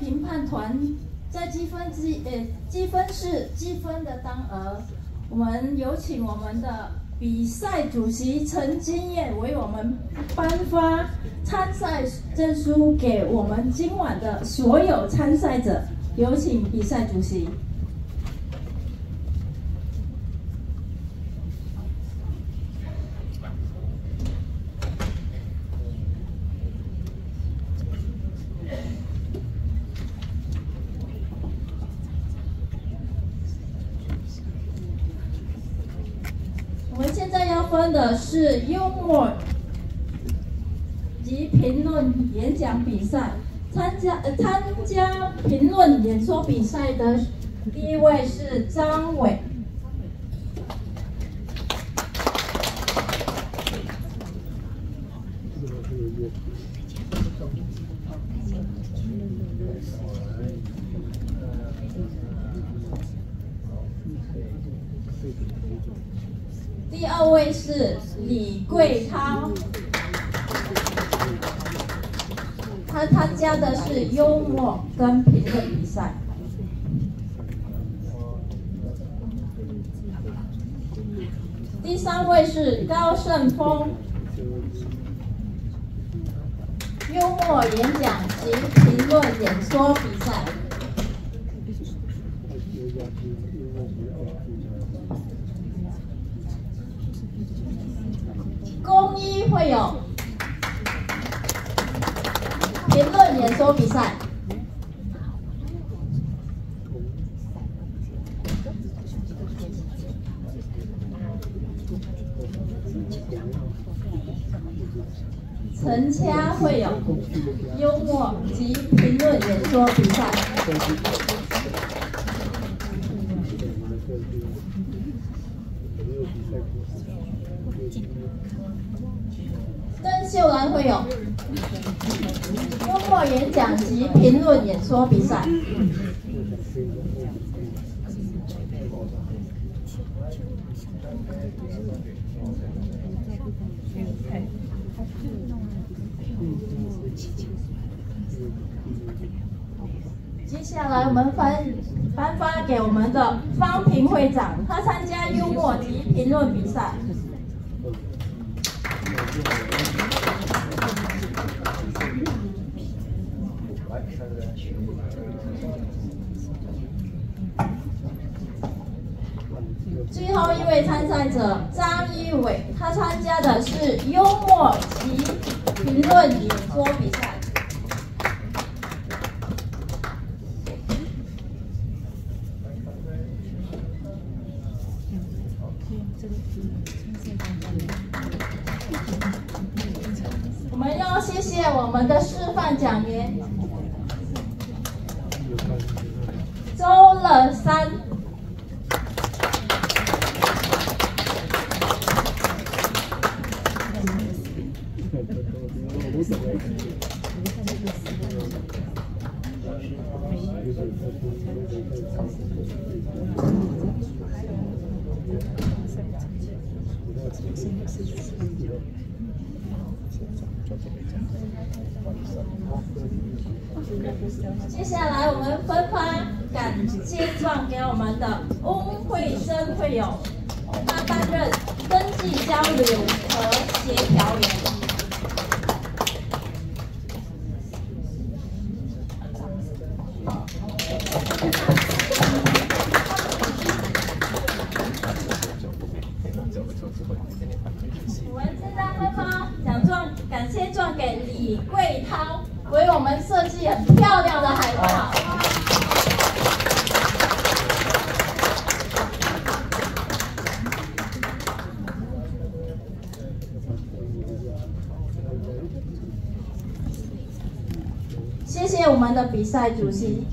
评判团在积分之呃积分是积分的当额，我们有请我们的比赛主席陈金燕为我们颁发参赛证书给我们今晚的所有参赛者，有请比赛主席。我们现在要分的是幽默及评论演讲比赛。参加呃参加评论演说比赛的第一位是张伟。第二位是李桂涛，他参加的是幽默跟评论比赛。第三位是高胜峰，幽默演讲及评论演说比赛。公一会有评论演说比赛。陈掐会有幽默及评论演说比赛。邓秀兰会有幽默演讲及评论演说比赛。接下来我们颁颁发给我们的方平会长，他参加幽默及评论比赛。最后一位参赛者张一伟，他参加的是幽默及评论演说比赛。谢我们的示范讲员周乐山。接下来我们分发感谢状给我们的翁慧珍会友，他担任登记交流和协调员。我们现在会发奖状、感谢状给李桂涛，为我们设计很漂亮的海报。谢谢我们的比赛主席。